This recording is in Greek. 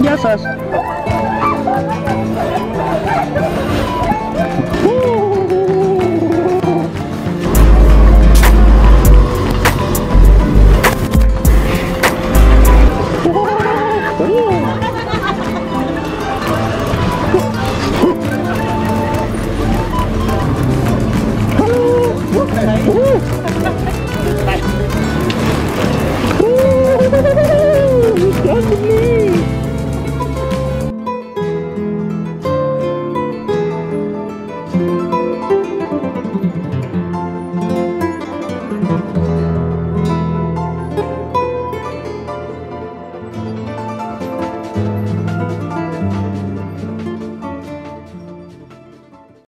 Γεια σας.